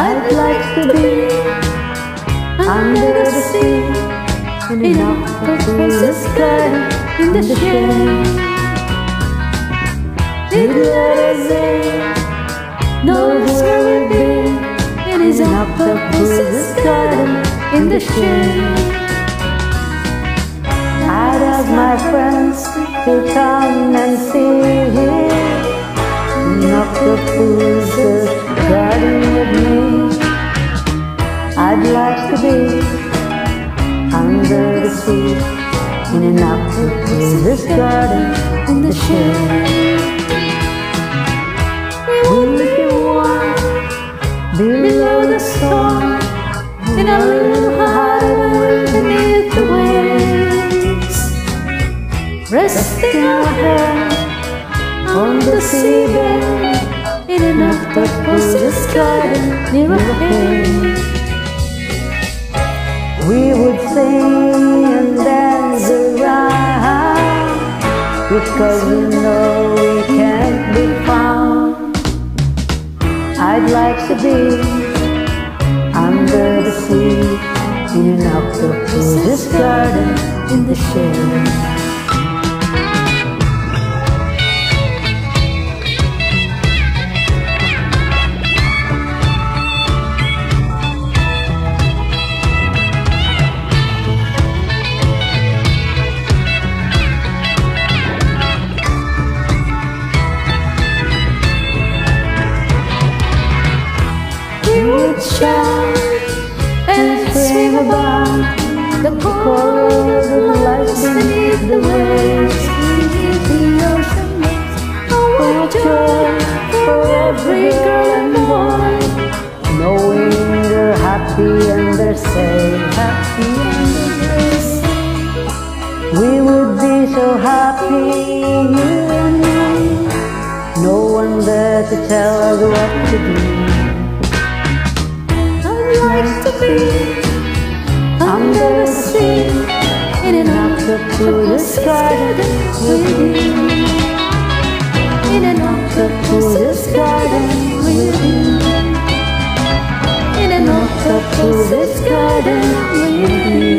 I'd like to be under the sea, in the sky, in the shade. It is no will be, in his upper pieces in the shade. I'd ask my friends to come and see here an octopus's garden with me. I'd like to be under the sea in an octopus's garden in the shade. We would be warm below the storm in a little hideaway beneath the waves, resting our head on the seabed in an octopus's garden near a cave. We would sing and dance around Because we know we can't be found I'd like to be under the sea In an octopus's garden in the shade shout and swing about the coral of lights beneath the waves, beneath the ocean waves. Oh, joy for every girl and boy, knowing they're happy and they're safe, happy and they're safe. We would be so happy, feet under the sea, in and out the Buddha's garden with you. In and out the Buddha's garden with you. In and out the Buddha's garden with you.